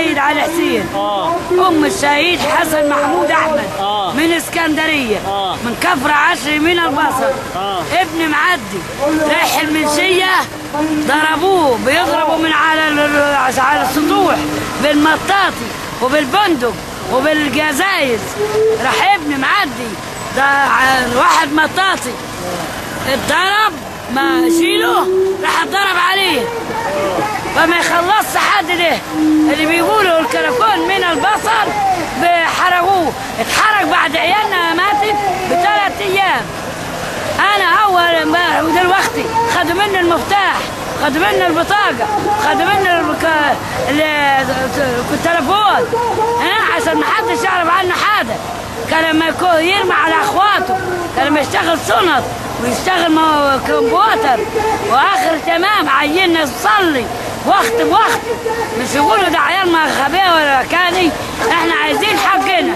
الشهيد علي حسين. آه. أم الشهيد حسن محمود أحمد. آه. من إسكندرية. آه. من كفر عشر من البصر. آه. ابن معدي. رايح المنشية. ضربوه. بيضربوا من على على السطوح. بالمطاطي وبالبندق وبالجزايز. راح ابن معدي. ده واحد مطاطي. اتضرب. ما شيله راح اتضرب عليه. فما يخلصش حد ده اللي بيقولوا الكراكون من البصر بحرقوه. اتحرق بعد عيالنا ماتت بثلاث أيام. أنا أول امبارح ودلوقتي خدوا مني المفتاح خدوا مني البطاقة خدوا مني الك- ال- التليفون ها؟ عشان ما حدش يعرف عنه حاجة. كان لما يرمي على أخواته كان لما يشتغل سنط ويشتغل كمبيوتر. وآخر تمام عيننا نصلي وقت بوقت مش يقولوا ده عيال ما خبيه ولا كاني إحنا عايزين حقنا.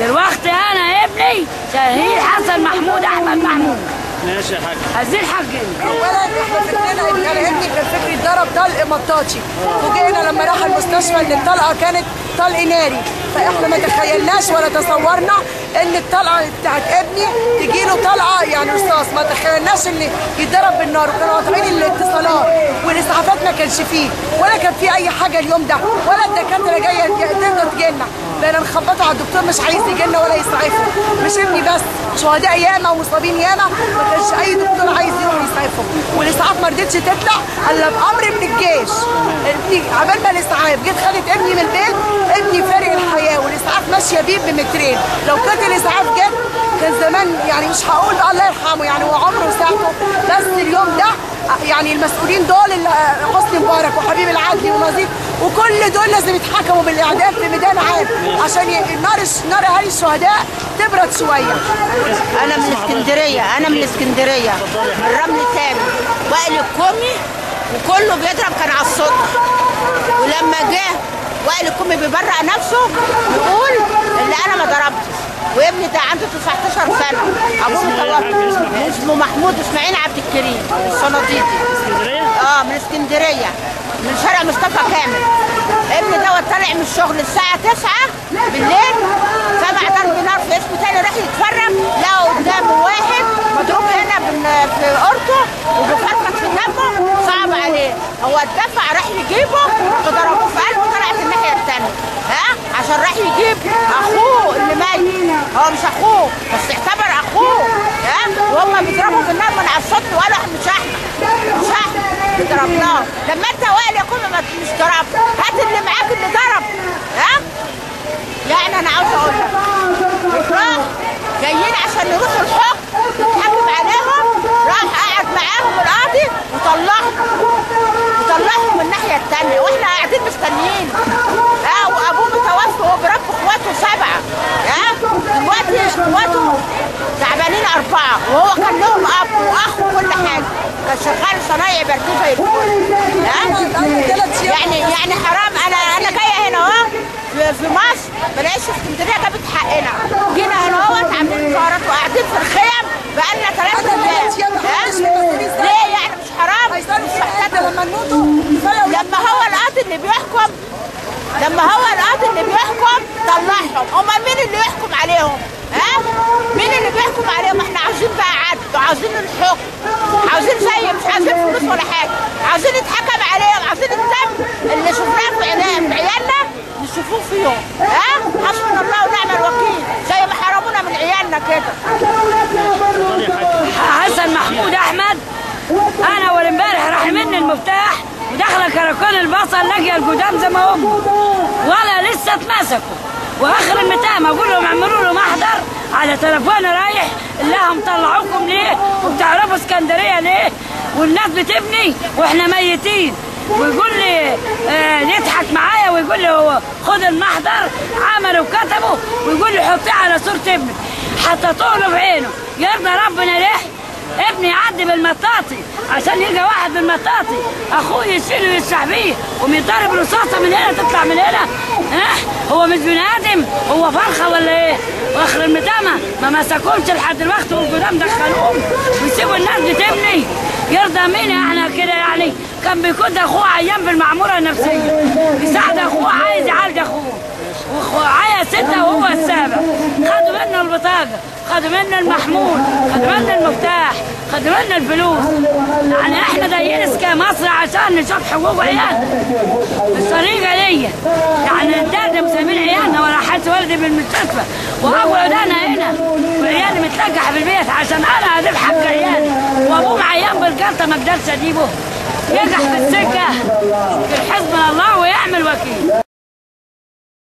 دلوقتي أنا ابني شهيد حسن محمود أحمد محمود. ماشي يا حاج. عايزين حقنا. اولا إحنا فكرنا إن أنا ابني كان فكري اتضرب طلق مطاطي. فوجئنا لما راح المستشفى إن الطلقة كانت طلق ناري. فإحنا ما تخيلناش ولا تصورنا إن الطلقة بتاعت ابني تجي له طلقة يعني رصاص ما تخيلناش إن يتضرب بالنار. وكانوا قاطعين الاتصالات والإسعافات ما كانش فيه ولا كان في أي حاجة اليوم ده ولا الدكاترة جاية تقدر تجينا بقينا نخبطوا على الدكتور مش عايز يجينا ولا يسعفه مش ابني بس شهداء ياما ومصابين ياما ما كانش أي دكتور عايز يروح يسعفهم. والإسعاف ما رضتش تطلع إلا بأمر من الجيش. ابني عبال ما الإسعاف. جيت خدت ابني من البيت. ابني فارق الحياة. والإسعاف ماشية بيه بمترين. لو كانت الإسعاف جت كان زمان يعني مش هقول الله يرحمه يعني هو عمره وساعته. بس اليوم ده يعني المسؤولين دول حسني مبارك وحبيب العدلي ونظيف وكل دول لازم يتحكموا بالإعدام في ميدان عام عشان نار نار أهالي الشهداء تبرد شوية. أنا من اسكندرية أنا من اسكندرية من رمل تاني وائل الكومي وكله بيضرب كان على السطح ولما جه وائل الكومي بيبرأ نفسه يقول ان أنا ما ضربتش. وابني ده عنده 19 سنة. أبوه إيه؟ يا حاج؟ اسمه متوفى اسمه محمود إسماعيل عبد الكريم الصناديطي اسكندرية؟ آه من اسكندرية. من شارع مصطفى كامل. ابني دوت طالع من الشغل الساعة 9 بالليل سمع ضرب نار في اسمه تاني راح يتفرج لقى قدامه واحد مضروب هنا في اورته وبيفرفط في دمه صعب عليه. هو اتدفع راح يجيبه ضربوه في قلبه طلعت الناحيه الثانية ها عشان راح يجيب اخوه اللي ميت هو مش اخوه بس اعتبر اخوه ها وهم بيضربوا بالنار من على السطح وقالوا إحنا مش إحنا مش إحنا اللي ضربناه لما انت وائل يا كومي ما مش ضرب هات اللي معاك اللي ضرب. ها؟ يعني أنا عاوز أقول لك. جايين عشان يروحوا الحكم. يتحكم عليهم. راح قعد معاهم القاضي وطلعهم. وطلعهم من الناحية الثانية وإحنا قاعدين مستنيين. ها وأبوه متوفى وهو إخواته سبعة. ها؟ دلوقتي إخواته تعبانين أربعة. وهو كان لهم أب وأخ وكل حاجة. كان شغال الكل ها يعني يعني حرام. أنا أنا جاية هنا أهو في- مصر. بلاقيش اسكندرية جابت حقنا. جينا هنا اهوت عاملين ثورات وقاعدين في الخيم بقالنا ثلاث أيام. ها؟ ليه يعني مش حرام؟ مش لما نموتوا لما هو القاضي اللي بيحكم لما هو القاضي اللي بيحكم طلعهم امال مين اللي يحكم عليهم ها مين اللي بيحكم عليهم إحنا عاوزين بقى عدل وعاوزين الحكم عاوزين زي مش عاوزين فلوس ولا حاجة. عاوزين يتحكم عليهم عاوزين الدم اللي شفناه في عيالنا نشوفوه فيهم ها؟ حسبنا الله ونعم الوكيل. زي ما حرمونا من عيالنا كده. حسن محمود أحمد أنا اول امبارح راح مني المفتاح وداخله كراكون البصل لاقيه القدام زي ما هم ولا لسه اتمسكوا. وآخر المتام أقول لهم على تليفوني رايح لهم طلعوكم ليه؟ وبتعرفوا اسكندرية ليه؟ والناس بتبني وإحنا ميتين. ويقول لي آه معايا ويقول لي هو خد المحضر عملوا وكتبوا ويقول لي حطيه على صوره ابنك حطيتوه له في عينه يرضى ربنا ليه؟ ابني يعدي بالمطاطي. عشان يلقى واحد بالمطاطي. أخوه يشيله ويسرح بيه. ويضرب رصاصة من هنا تطلع من هنا. ها؟ هو مش بني آدم. هو فرخة ولا إيه؟ واخر المدامة. ما مسكوش لحد دلوقتي والقدام دخلوهم ويسيبوا الناس بتبني يرضى مين إحنا كده يعني. كان بيكون اخوه عيان في المعموره النفسية. يساعد اخوه عايز يعالج اخوه. وعيا ستة وهو السابع. خدوا منه البطاقة خدوا منه المحمول خدوا منه المفتاح. خدوا منه الفلوس. يعني إحنا جايين كمصر عشان نشوف حقوق عيالنا بالطريقة دي يعني ندردم مسمين عيالنا ولا حد والدي بالمستشفى. واقعد أنا هنا. وعيالي متلقح في البيت عشان أنا أجيب حق عيالي وأبوه عيان بالجلطة ما أقدرش أجيبه. يقح في السكة. يمكن حزبنا الله ويعمل وكيل.